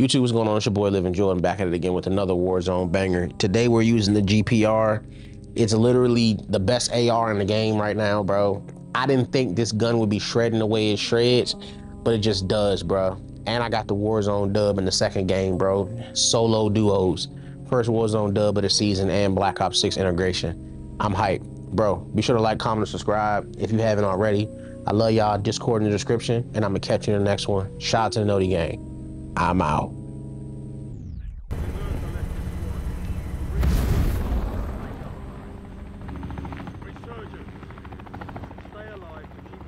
YouTube, what's going on? It's your boy Livin Jordan back at it again with another Warzone banger. Today we're using the GPR. It's literally the best AR in the game right now, bro. I didn't think this gun would be shredding the way it shreds, but it just does, bro. And I got the Warzone dub in the second game, bro. Solo duos. First Warzone dub of the season and Black Ops 6 integration. I'm hyped. Bro, be sure to like, comment, and subscribe if you haven't already. I love y'all. Discord in the description, and I'm going to catch you in the next one. Shout out to the Noti Gang. I'm out. Resurgence. Stay alive to keep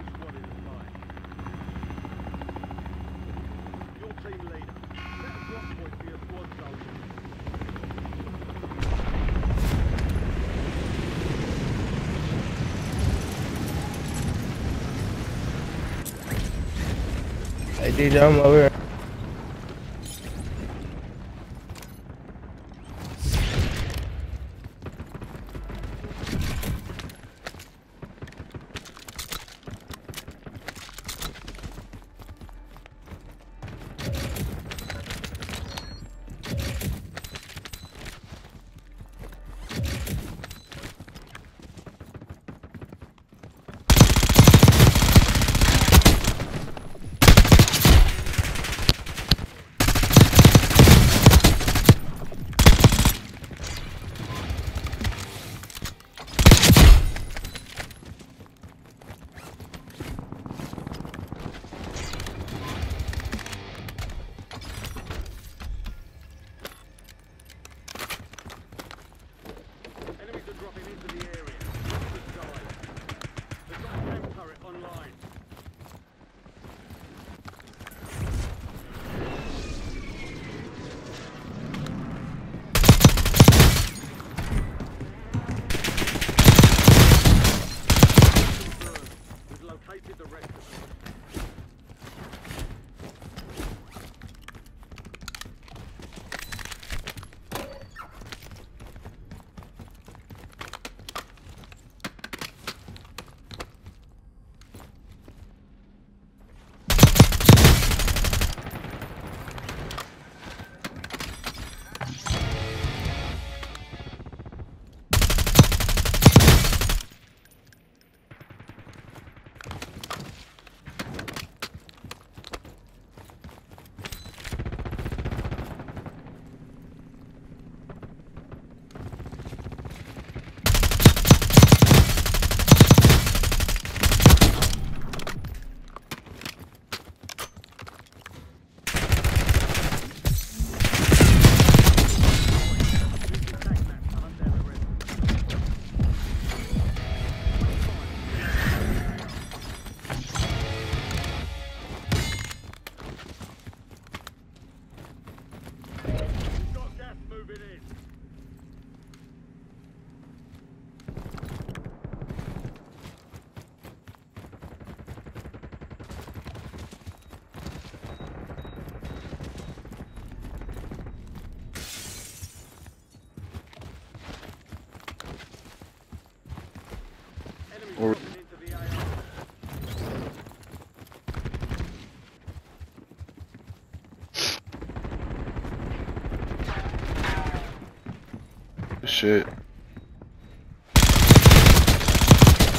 Shit.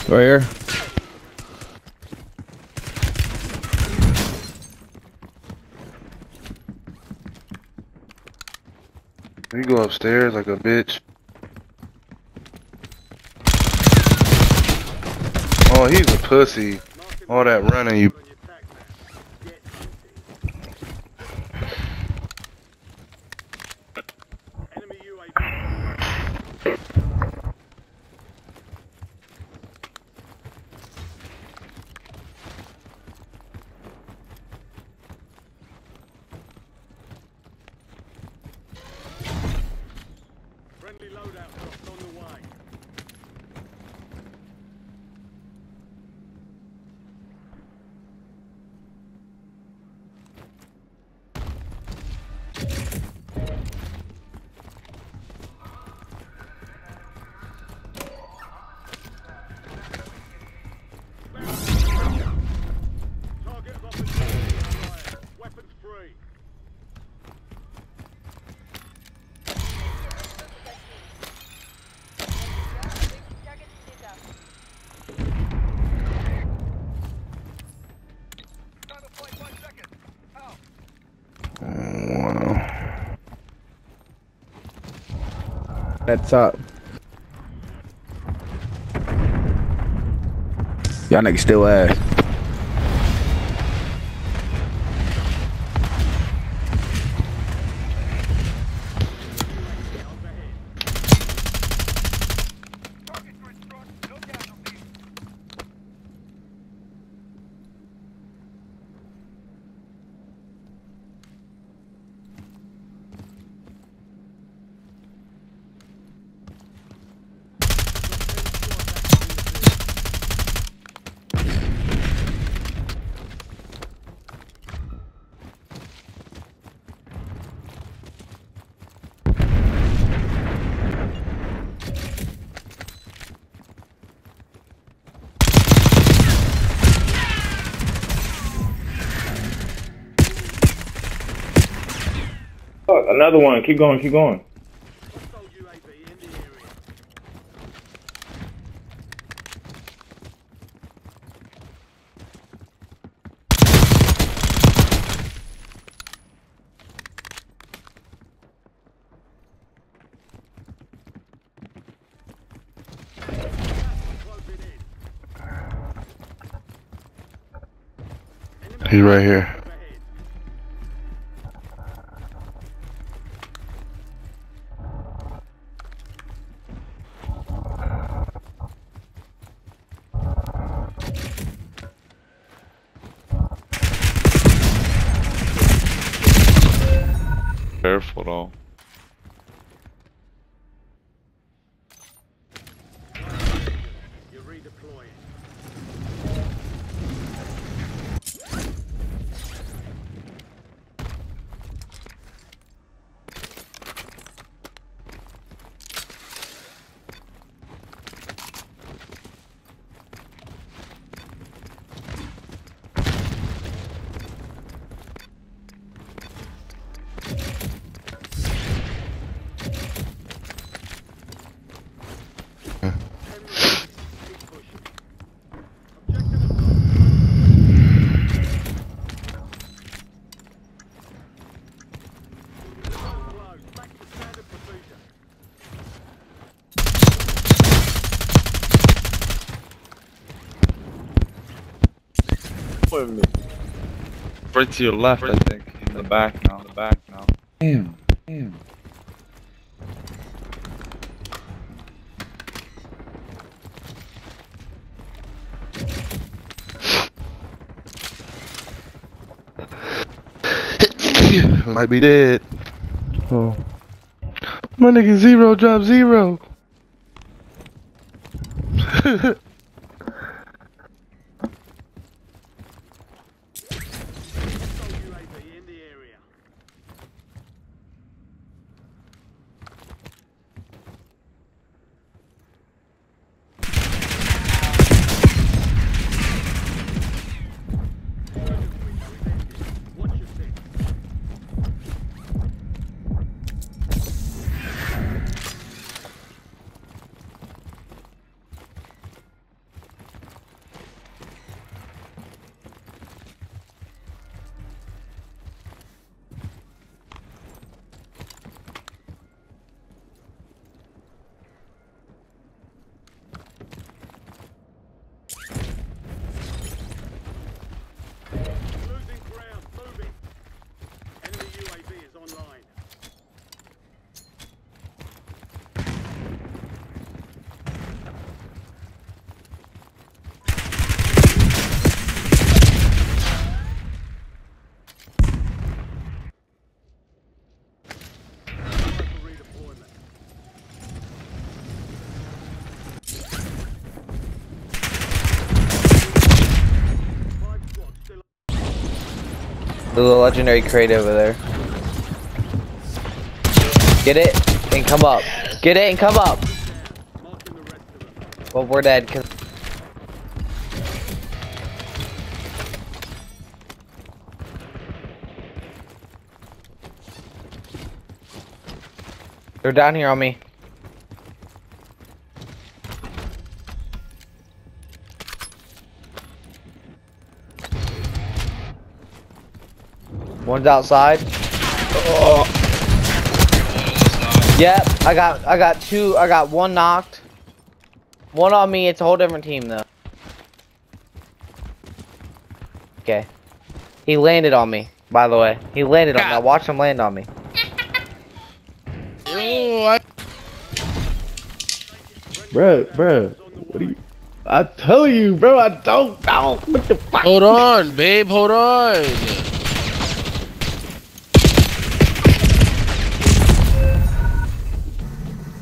Right here. You go upstairs like a bitch. Oh, he's a pussy. All that running, you. At top. Y'all niggas still ass. Another one. Keep going, keep going. He's right here. Overhead. Careful Right to your left, I think. In the back now. In the back now. Damn. Damn. Might be dead. Oh. My nigga zero drop zero. A legendary crate over there. Get it and come up. Get it and come up. the. Well, we're dead. Cause They're down here on me. One's outside. Oh. Yep, I got I got two I got one knocked. One on me, it's a whole different team though. Okay. He landed on me, by the way. He landed on me. I watched him land on me. Bro, bro. What are you? I tell you, bro, I don't know. What the fuck? Hold on, babe. Hold on.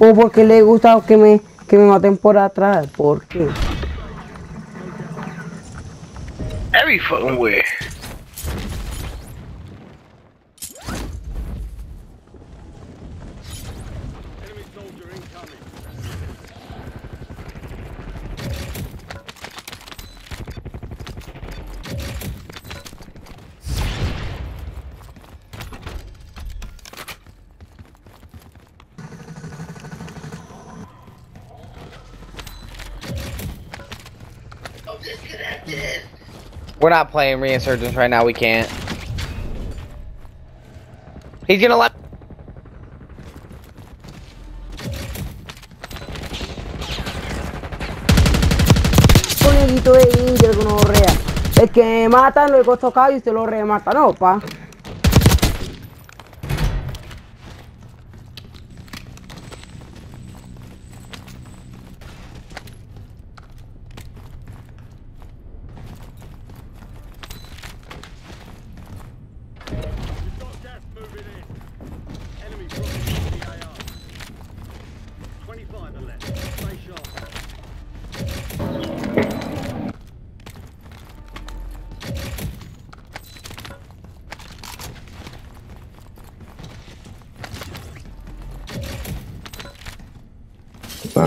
O porque le gusta que me, que me maten por atrás. ¿Por qué? Every fucking way. We're not playing reinsurgents right now, we can't. He's gonna let Conejito de India, que no rea. El que me mata lo tocado y se lo remata. No, pa.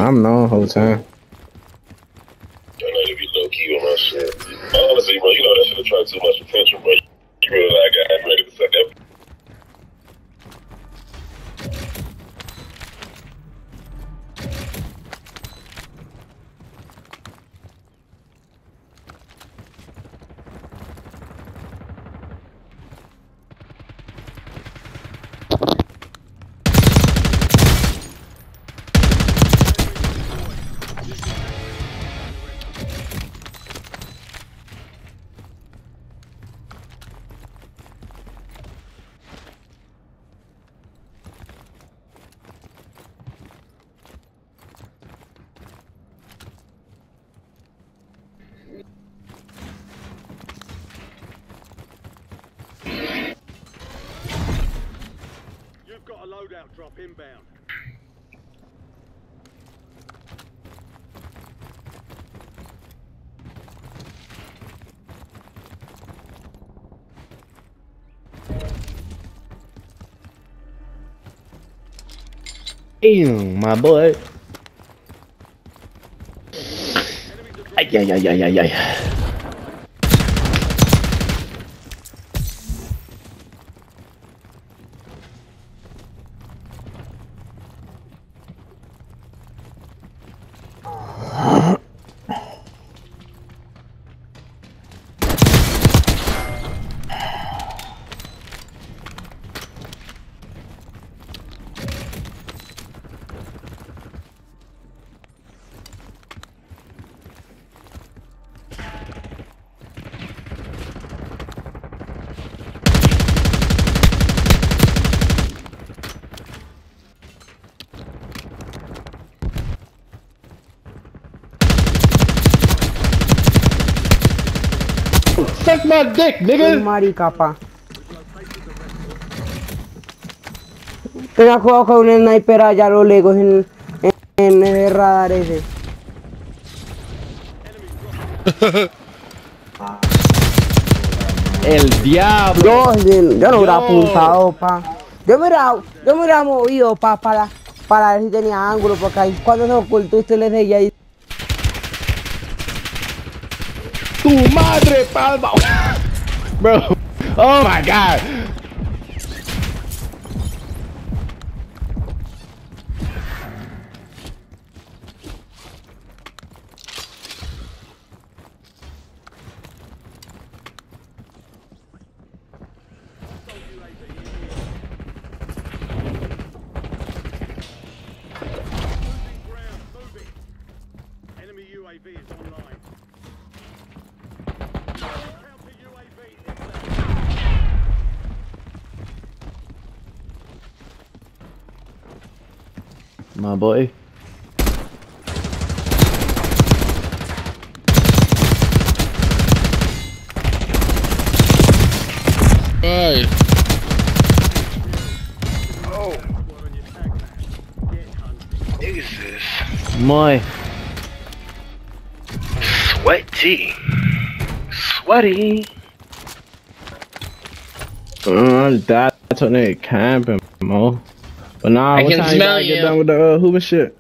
I'm known the whole time. Inbound. Damn, my boy. Ay, ay, ay, ay, ay. My dick, nigga. marica, pa. Te has jugado con un sniper allá a los legos en, en, en el radar ese. El diablo. Yo, yo no hubiera apuntado, pa. Yo me hubiera, yo me hubiera movido, pa, para, para ver si tenía ángulo, porque ahí cuando se ocultó usted le decía ahí. Tu madre, palma. Bro. Oh my god. Hey. My. Sweaty. Sweaty. Oh, that's on a camping, mo. But nah, I what can time smell you. Get done with the uh, Hoover shit.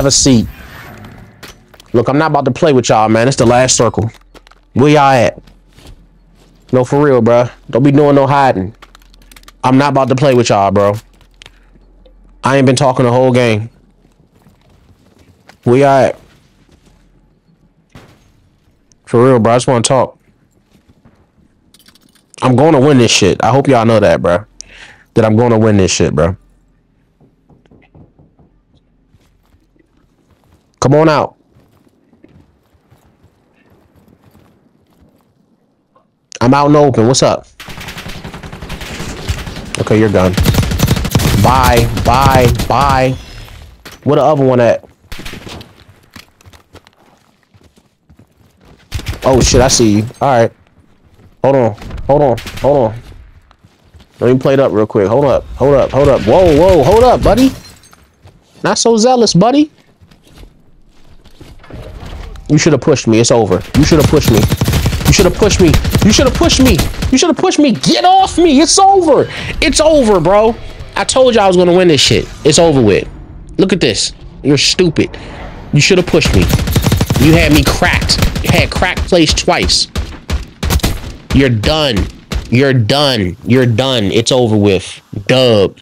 Have a seat. Look, I'm not about to play with y'all, man. It's the last circle. Where y'all at? No, for real, bro. Don't be doing no hiding. I'm not about to play with y'all, bro. I ain't been talking the whole game. Where y'all at? For real, bro. I just want to talk. I'm going to win this shit. I hope y'all know that, bro. That I'm going to win this shit, bro. Come on out. I'm out in open. What's up? Okay, you're gone. Bye, bye, bye. Where the other one at? Oh shit, I see you. Alright. Hold on. Hold on. Hold on. Let me play it up real quick. Hold up. Hold up. Hold up. Whoa, whoa. Hold up, buddy. Not so zealous, buddy. You should have pushed me. It's over. You should have pushed me. You should have pushed me. You should have pushed me. You should have pushed me. Get off me. It's over. It's over, bro. I told you I was going to win this shit. It's over with. Look at this. You're stupid. You should have pushed me. You had me cracked. You had cracked place twice. You're done. You're done. You're done. It's over with. Dub.